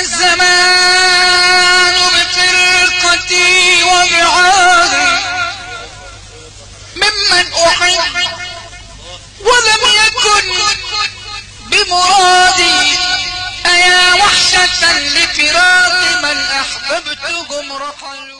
الزمان بفرقتي وبعادي ممن أحب ولم يكن بمرادي أيا وحشة لفراق من أحببتهم رحلوا.